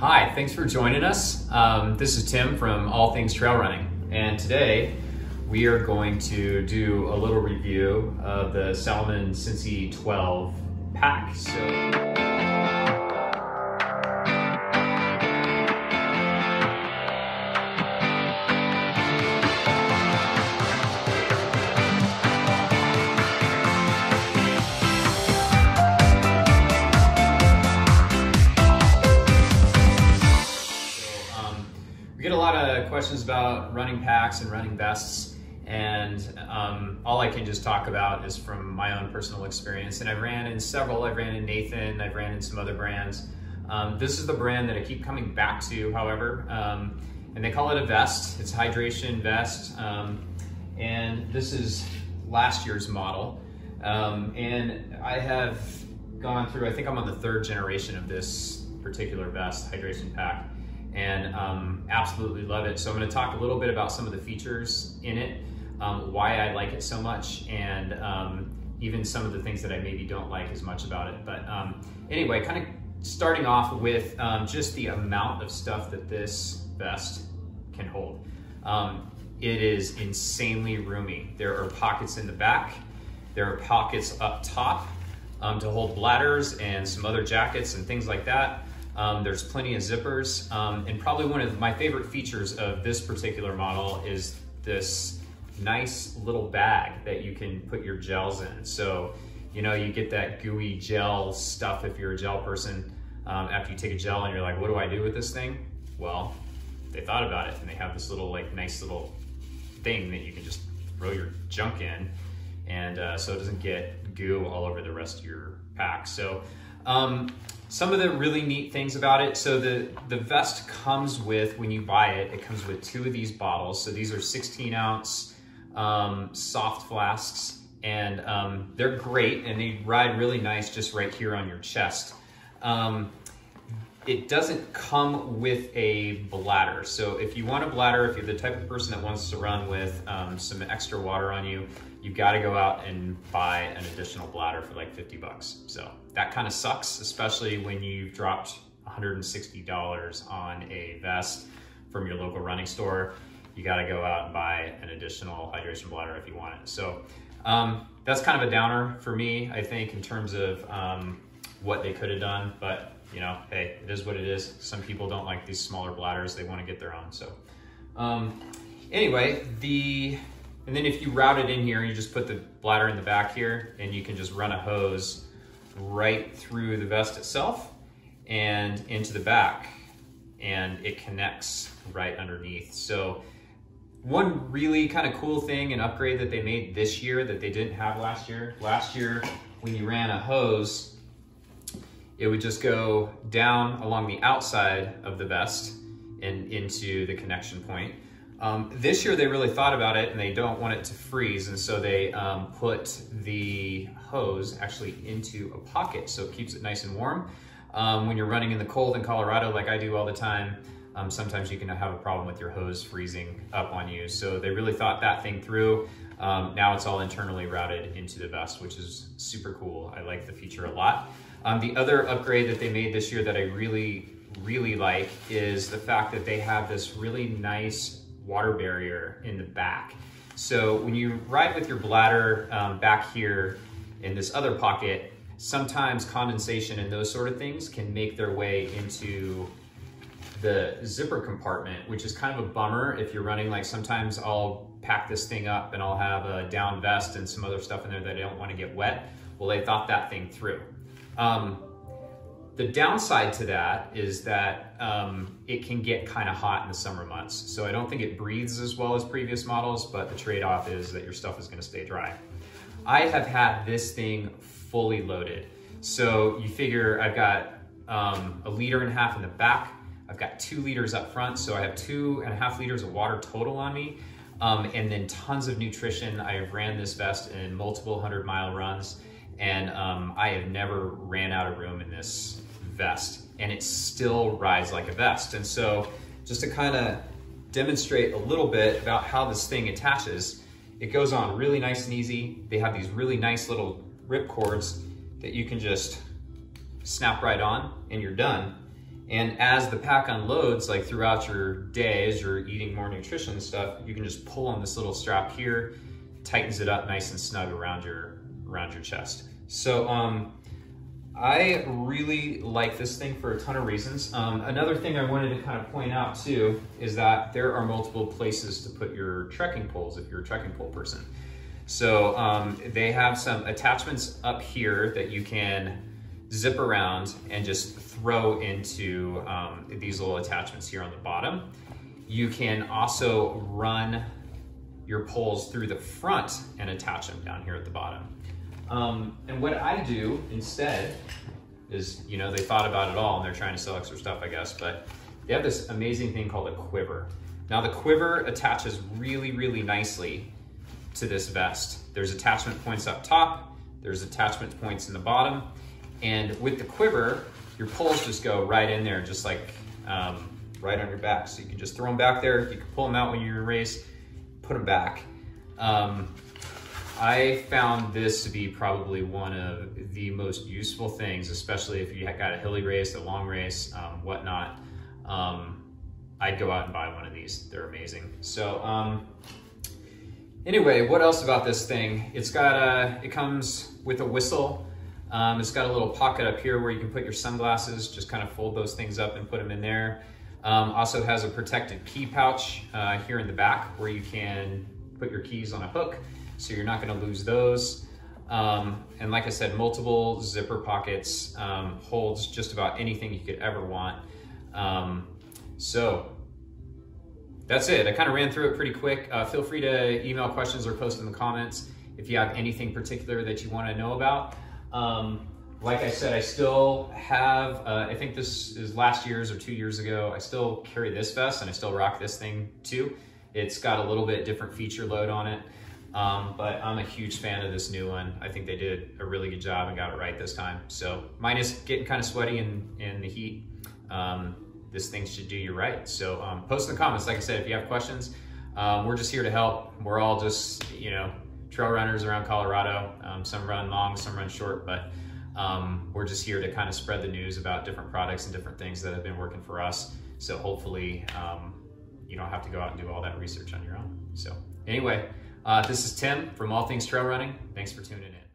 Hi, thanks for joining us. Um, this is Tim from All Things Trail Running, and today we are going to do a little review of the Salomon Sense 12 pack. So. Questions about running packs and running vests, and um, all I can just talk about is from my own personal experience. And I've ran in several. I've ran in Nathan. I've ran in some other brands. Um, this is the brand that I keep coming back to, however, um, and they call it a vest. It's a hydration vest, um, and this is last year's model. Um, and I have gone through. I think I'm on the third generation of this particular vest hydration pack and um, absolutely love it. So I'm gonna talk a little bit about some of the features in it, um, why I like it so much, and um, even some of the things that I maybe don't like as much about it. But um, anyway, kind of starting off with um, just the amount of stuff that this vest can hold. Um, it is insanely roomy. There are pockets in the back, there are pockets up top to hold bladders and some other jackets and things like that. Um, there's plenty of zippers. Um, and probably one of my favorite features of this particular model is this nice little bag that you can put your gels in. So, you know, you get that gooey gel stuff if you're a gel person. Um, after you take a gel and you're like, what do I do with this thing? Well, they thought about it and they have this little like nice little thing that you can just throw your junk in and uh, so it doesn't get goo all over the rest of your pack. So um, some of the really neat things about it, so the, the vest comes with, when you buy it, it comes with two of these bottles. So these are 16 ounce um, soft flasks and um, they're great and they ride really nice just right here on your chest. Um, it doesn't come with a bladder. So if you want a bladder, if you're the type of person that wants to run with um, some extra water on you, you've got to go out and buy an additional bladder for like 50 bucks. So that kind of sucks, especially when you've dropped $160 on a vest from your local running store. You got to go out and buy an additional hydration bladder if you want it. So um, that's kind of a downer for me, I think, in terms of um, what they could have done. But you know, hey, it is what it is. Some people don't like these smaller bladders. They want to get their own. So um, anyway, the and then if you route it in here, you just put the bladder in the back here and you can just run a hose right through the vest itself and into the back and it connects right underneath. So one really kind of cool thing and upgrade that they made this year that they didn't have last year. Last year, when you ran a hose, it would just go down along the outside of the vest and into the connection point. Um, this year they really thought about it and they don't want it to freeze and so they um, put the hose actually into a pocket so it keeps it nice and warm. Um, when you're running in the cold in Colorado like I do all the time, um, sometimes you can have a problem with your hose freezing up on you. So they really thought that thing through. Um, now it's all internally routed into the vest, which is super cool. I like the feature a lot. Um, the other upgrade that they made this year that I really, really like is the fact that they have this really nice water barrier in the back. So when you ride with your bladder um, back here in this other pocket, sometimes condensation and those sort of things can make their way into the zipper compartment, which is kind of a bummer if you're running like sometimes I'll pack this thing up and I'll have a down vest and some other stuff in there that I don't want to get wet. Well, they thought that thing through. Um, the downside to that is that um, it can get kind of hot in the summer months. So I don't think it breathes as well as previous models, but the trade-off is that your stuff is gonna stay dry. I have had this thing fully loaded. So you figure I've got um, a liter and a half in the back, I've got two liters up front, so I have two and a half liters of water total on me, um, and then tons of nutrition. I have ran this vest in multiple hundred mile runs, and um, I have never ran out of room in this vest and it still rides like a vest. And so just to kind of demonstrate a little bit about how this thing attaches, it goes on really nice and easy. They have these really nice little rip cords that you can just snap right on and you're done. And as the pack unloads, like throughout your day, as you're eating more nutrition and stuff, you can just pull on this little strap here, tightens it up nice and snug around your around your chest. So um, I really like this thing for a ton of reasons. Um, another thing I wanted to kind of point out too is that there are multiple places to put your trekking poles if you're a trekking pole person. So um, they have some attachments up here that you can zip around and just throw into um, these little attachments here on the bottom. You can also run your poles through the front and attach them down here at the bottom. Um, and what I do instead is, you know, they thought about it all and they're trying to sell extra stuff, I guess, but they have this amazing thing called a quiver. Now the quiver attaches really, really nicely to this vest. There's attachment points up top, there's attachment points in the bottom, and with the quiver, your poles just go right in there, just like um, right on your back. So you can just throw them back there. You can pull them out when you're in race, put them back. Um, I found this to be probably one of the most useful things, especially if you got a hilly race, a long race, um, whatnot. Um, I'd go out and buy one of these. They're amazing. So um, anyway, what else about this thing? It's got a, it comes with a whistle. Um, it's got a little pocket up here where you can put your sunglasses, just kind of fold those things up and put them in there. Um, also has a protected key pouch uh, here in the back where you can put your keys on a hook so you're not gonna lose those. Um, and like I said, multiple zipper pockets, um, holds just about anything you could ever want. Um, so that's it. I kind of ran through it pretty quick. Uh, feel free to email questions or post in the comments if you have anything particular that you want to know about. Um, like I said, I still have, uh, I think this is last year's or two years ago, I still carry this vest and I still rock this thing too. It's got a little bit different feature load on it, um, but I'm a huge fan of this new one. I think they did a really good job and got it right this time. So minus getting kind of sweaty in, in the heat, um, this thing should do you right. So um, post in the comments, like I said, if you have questions, um, we're just here to help. We're all just, you know, trail runners around Colorado. Um, some run long, some run short, but um, we're just here to kind of spread the news about different products and different things that have been working for us. So hopefully you don't have to go out and do all that research on your own. So anyway, uh, this is Tim from All Things Trail Running. Thanks for tuning in.